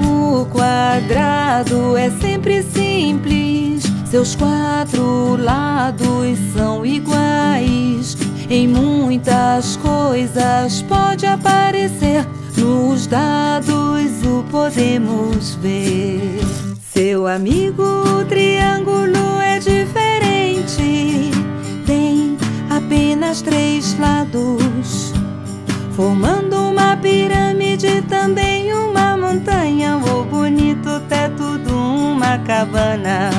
O quadrado é sempre simples, seus quatro lados são iguais. Em muitas coisas pode aparecer, nos dados o podemos ver. Seu amigo o triângulo é diferente, tem apenas três formando uma pirâmide também uma montanha, o bonito teto de uma cabana.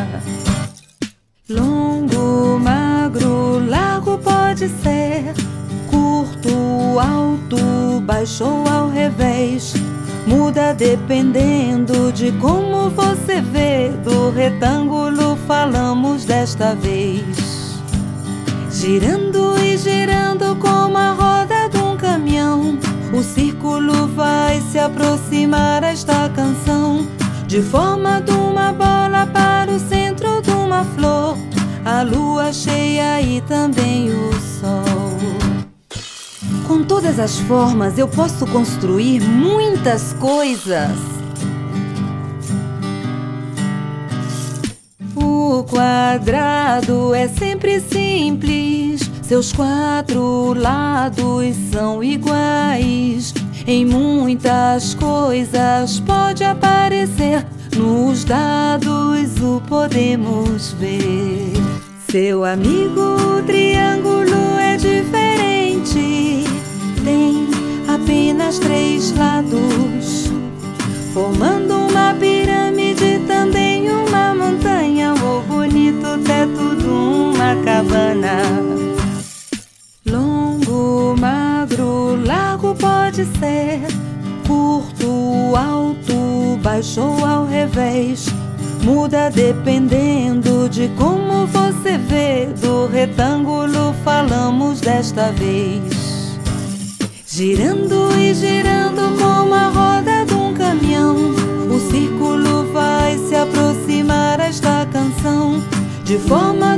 Longo, magro, largo pode ser, curto, alto, baixo ou ao revés. Muda dependendo de como você vê. Do retângulo falamos desta vez. Girando e girando como a roda aproximar esta canção. De forma de uma bola para o centro de uma flor. A lua cheia e também o sol. Com todas as formas eu posso construir muitas coisas. O quadrado é sempre simples, seus quatro lados são iguais. Em muitas coisas pode aparecer, nos dados o podemos ver. Seu amigo triângulo é diferente, tem apenas três lados, formando uma pirâmide também uma montanha, o bonito teto de uma cabana. Pode ser, curto, alto, baixo ou ao revés. Muda dependendo de como você vê. Do retângulo falamos desta vez. Girando e girando como a roda de um caminhão. O círculo vai se aproximar esta canção de forma